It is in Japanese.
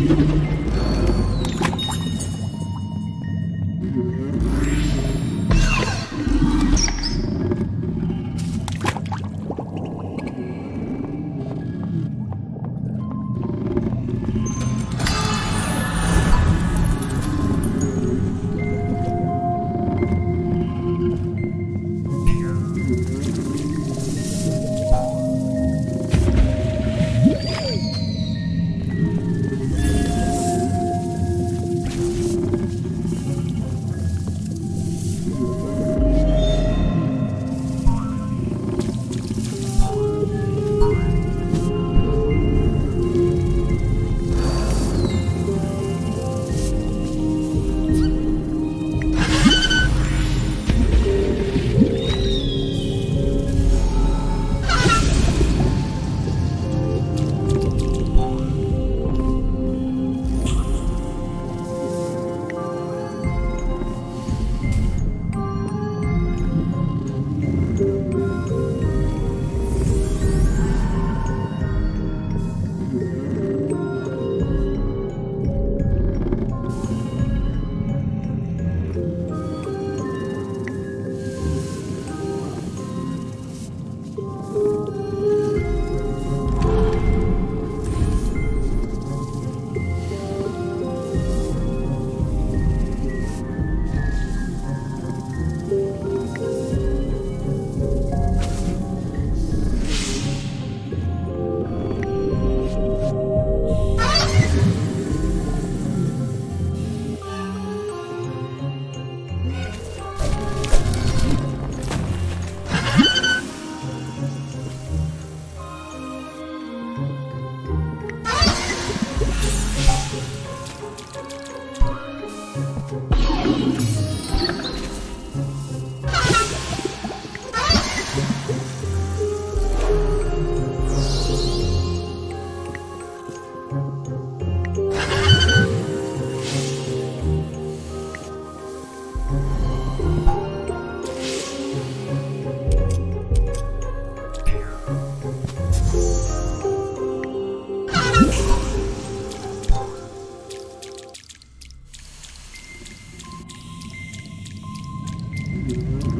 You Mm-hmm.